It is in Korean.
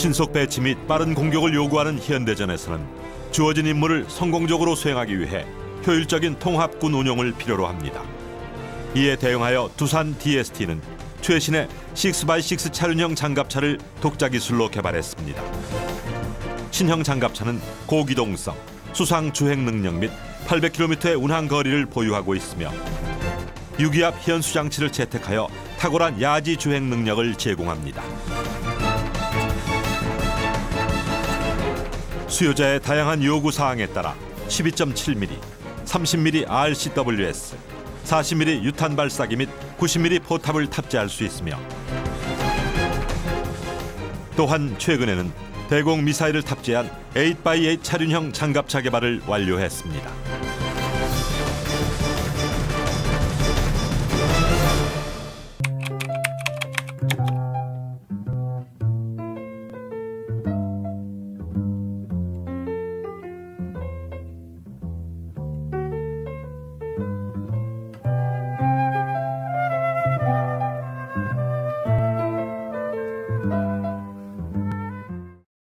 신속 배치 및 빠른 공격을 요구하는 현대전에서는 주어진 임무를 성공적으로 수행하기 위해 효율적인 통합군 운용을 필요로 합니다. 이에 대응하여 두산 DST는 최신의 6x6 차륜형 장갑차를 독자 기술로 개발했습니다. 신형 장갑차는 고기동성, 수상 주행 능력 및 800km의 운항 거리를 보유하고 있으며 유기압 현수 장치를 채택하여 탁월한 야지 주행 능력을 제공합니다. 수요자의 다양한 요구 사항에 따라 12.7mm, 30mm RCWS, 40mm 유탄 발사기 및 90mm 포탑을 탑재할 수 있으며 또한 최근에는 대공 미사일을 탑재한 8x8 차륜형 장갑차 개발을 완료했습니다.